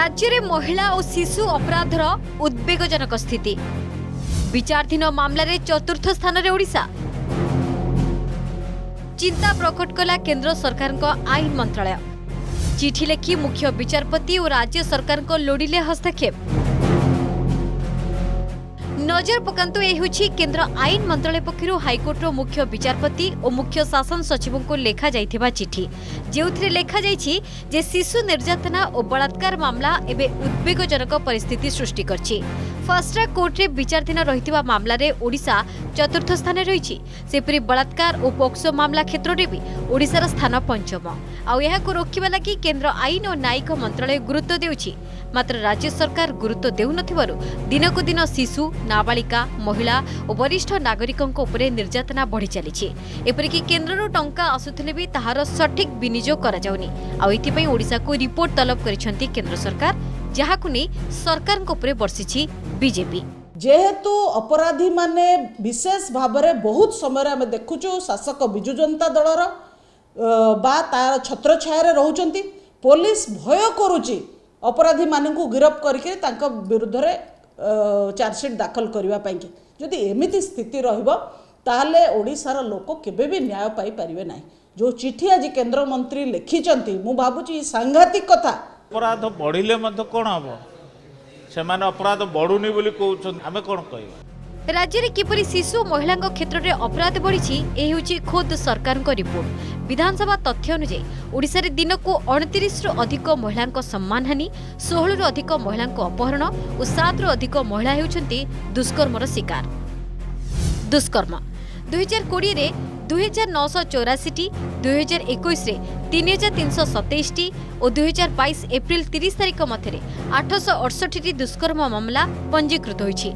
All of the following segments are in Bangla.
রাজ্যের মহিলা ও শিশু অপরাধর উদ্বেগজনক স্থিতি বিচারাধীন মামলার চতুর্থ স্থানের ওড়শা চিন্তা প্রকট কলা কেন্দ্র সরকার আইন মন্ত্রালয় চিঠি লেখি মুখ্য বিচারপতি ও রাজ্য সরকার লোড়িলে হস্তক্ষেপ ନଜର ପକାନ୍ତୁ ଏ ହେଉଛି କେନ୍ଦ୍ର ଆଇନ ମନ୍ତ୍ରଣାଳୟ ପକ୍ଷରୁ ହାଇକୋର୍ଟର ମୁଖ୍ୟ ବିଚାରପତି ଓ ମୁଖ୍ୟ ଶାସନ ସଚିବଙ୍କୁ ଲେଖାଯାଇଥିବା ଚିଠି ଯେଉଁଥିରେ ଲେଖାଯାଇଛି ଯେ ଶିଶୁ ନିର୍ଯାତନା ଓ ବଳାତ୍କାର ମାମଲା ଏବେ ଉଦ୍ବେଗଜନକ ପରିସ୍ଥିତି ସୃଷ୍ଟି କରିଛି ଫାଷ୍ଟଟ୍ରାକ୍ କୋର୍ଟରେ ବିଚାରାଧୀନ ରହିଥିବା ମାମଲାରେ ଓଡ଼ିଶା चतुर्थ स्थान रही बलात्कार और पोक्सो मामला क्षेत्र में भी ओडार स्थान पंचम आोकवा लगी केन्द्र आईन और न्यायिक मंत्रालय गुरुत्व मात्र राज्य सरकार गुरुत्व देन दिनकू दिन शिशु नाबालिका महिला और वरिष्ठ नागरिकों पर निर्यातना बढ़ी चली केन्द्र टं आसुले भी तहार सठिक विनियोग आईशा को रिपोर्ट तलब कर सरकार जहाँ को नहीं सरकार बर्षि बीजेपी ଯେହେତୁ ଅପରାଧୀମାନେ ବିଶେଷ ଭାବରେ ବହୁତ ସମୟରେ ଆମେ ଦେଖୁଛୁ ଶାସକ ବିଜୁ ଜନତା ଦଳର ବା ତା'ର ଛତ୍ରଛାୟାରେ ରହୁଛନ୍ତି ପୋଲିସ ଭୟ କରୁଛି ଅପରାଧୀମାନଙ୍କୁ ଗିରଫ କରିକି ତାଙ୍କ ବିରୁଦ୍ଧରେ ଚାର୍ଜସିଟ୍ ଦାଖଲ କରିବା ପାଇଁକି ଯଦି ଏମିତି ସ୍ଥିତି ରହିବ ତାହେଲେ ଓଡ଼ିଶାର ଲୋକ କେବେ ବି ନ୍ୟାୟ ପାଇପାରିବେ ନାହିଁ ଯେଉଁ ଚିଠି ଆଜି କେନ୍ଦ୍ରମନ୍ତ୍ରୀ ଲେଖିଛନ୍ତି ମୁଁ ଭାବୁଛି ସାଂଘାତିକ କଥା ଅପରାଧ ବଢ଼ିଲେ ମଧ୍ୟ କ'ଣ ହେବ ସେମାନେ ଅପରାଧ ବଢ଼ୁନି ବୋଲି କହୁଛନ୍ତି ଆମେ କ'ଣ କହିବା ରାଜ୍ୟରେ କିପରି ଶିଶୁ ମହିଳାଙ୍କ କ୍ଷେତ୍ରରେ ଅପରାଧ ବଢ଼ିଛି ଏ ହେଉଛି ଖୋଦ ସରକାରଙ୍କ ରିପୋର୍ଟ ବିଧାନସଭା ତଥ୍ୟ ଅନୁଯାୟୀ ଓଡ଼ିଶାରେ ଦିନକୁ ଅଣତିରିଶରୁ ଅଧିକ ମହିଳାଙ୍କ ସମ୍ମାନ ସମ୍ମାନହାନି ଷୋହଳରୁ ଅଧିକ ମହିଳାଙ୍କ ଅପହରଣ ଓ ସାତରୁ ଅଧିକ ମହିଳା ହେଉଛନ୍ତି ଦୁଷ୍କର୍ମର ଶିକାର ଦୁଷ୍କର୍ମ ଦୁଇହଜାର କୋଡ଼ିଏରେ ଦୁଇହଜାର ନଅଶହ ଚଉରାଅଶୀଟି ଦୁଇହଜାର ଏକୋଇଶରେ ତିନି ହଜାର ତିନିଶହ ସତେଇଶଟି ଓ ଦୁଇହଜାର ବାଇଶ ଏପ୍ରିଲ ତିରିଶ ତାରିଖ ମଧ୍ୟରେ ଆଠଶହ ଅଠଷଠିଟି ଦୁଷ୍କର୍ମ ମାମଲା ପଞ୍ଜୀକୃତ ହୋଇଛି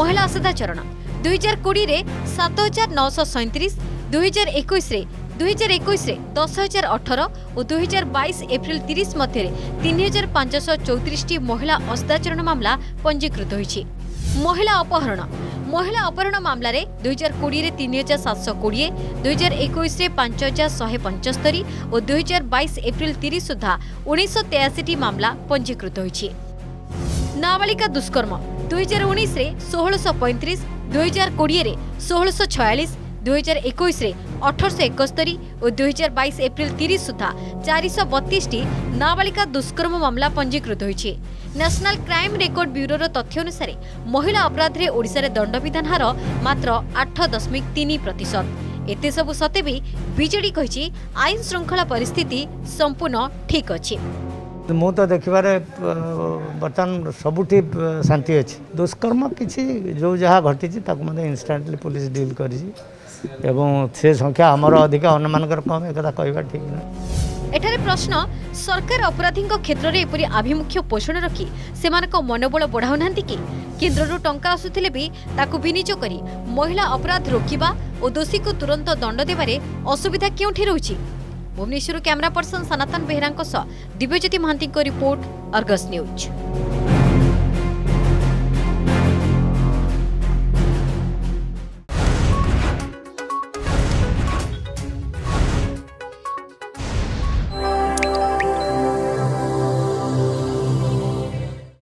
ମହିଳା ଅସଦାଚରଣ ଦୁଇହଜାର କୋଡ଼ିଏରେ ସାତ ହଜାର ନଅଶହ ସଇଁତିରିଶ ଦୁଇହଜାର ଏକୋଇଶରେ ଦୁଇହଜାର ଏକୋଇଶରେ ଦଶ ହଜାର ଅଠର ଓ ଦୁଇହଜାର ବାଇଶ ଏପ୍ରିଲ ତିରିଶ ମଧ୍ୟରେ ତିନି ହଜାର ପାଞ୍ଚଶହ ଚଉତିରିଶଟି ମହିଳା ଅସଦାଚରଣ ମାମଲା ପଞ୍ଜୀକୃତ ହୋଇଛି ମହିଳା ଅପହରଣ ମହିଳା ଅପହରଣ ମାମଲାରେ ଦୁଇ ହଜାର କୋଡ଼ିଏରେ ତିନି ହଜାର ସାତଶହ କୋଡ଼ିଏ ଦୁଇ ହଜାର ଏକୋଇଶରେ ପାଞ୍ଚ ହଜାର ଶହେ ପଞ୍ଚସ୍ତରୀ ଓ ଦୁଇ ହଜାର ବାଇଶ ଏପ୍ରିଲ ତିରିଶ ସୁଦ୍ଧା ଉଣେଇଶହ ତେୟାଅଶୀଟି ମାମଲା ପଞ୍ଜୀକୃତ ହୋଇଛି ନାବାଳିକା ଦୁଷ୍କର୍ମ ଦୁଇ ହଜାର ଉଣେଇଶରେ ଷୋହଳଶହ ପଇଁତିରିଶ ଦୁଇ ହଜାର କୋଡ଼ିଏରେ ଷୋହଳଶହ ଛୟାଳିଶ ଦୁଇହଜାର ଏକୋଇଶରେ ଅଠରଶହ ଏକସ୍ତରି ଓ ଦୁଇହଜାର ବାଇଶ ଏପ୍ରିଲ ତିରିଶ ସୁଦ୍ଧା ଚାରିଶହ ବତିଶଟି ନାବାଳିକା ଦୁଷ୍କର୍ମ ମାମଲା ପଞ୍ଜୀକୃତ ହୋଇଛି ନ୍ୟାସନାଲ୍ କ୍ରାଇମ୍ ରେକର୍ଡ ବ୍ୟୁରୋର ତଥ୍ୟ ଅନୁସାରେ ମହିଳା ଅପରାଧରେ ଓଡ଼ିଶାରେ ଦଣ୍ଡବିଧାନ ହାର ମାତ୍ର ଆଠ ଦଶମିକ ତିନି ପ୍ରତିଶତ ଏତେ ସବୁ ସତ୍ତ୍ୱେ ବି ବିଜେଡି କହିଛି ଆଇନ ଶୃଙ୍ଖଳା ପରିସ୍ଥିତି ସମ୍ପୂର୍ଣ୍ଣ ଠିକ୍ ଅଛି ମୁଁ ତ ଦେଖିବାରେ ବର୍ତ୍ତମାନ ସବୁଠି ଶାନ୍ତି ଅଛି ଦୁଷ୍କର୍ମ କିଛି ଯେଉଁ ଯାହା ଘଟିଛି ତାକୁ ମଧ୍ୟ ଇନଷ୍ଟାଣ୍ଟଲି ପୋଲିସ ଡିଲ୍ କରିଛି এবং সে সংখ্যা আমার অধিক অন্যমানকর কম একথা কহা ঠিক না এখানে প্রশ্ন সরকার অপরাধী ক্ষেত্রে এপরি আভিমুখ্য পোষণ রাখি সে মনোবল বড়াও না কি কেন্দ্রর টঙ্কা আসুলে বি তাকে বিনিয়োগ করে মহিলা অপরাধ রোকিবা ও দোষী তুরন্ত দণ্ড দেবার অসুবিধা কেউঠি রয়েছে Bhubaneswar camera person Sanatan Behera Dibyajyoti Mohanty report Argus news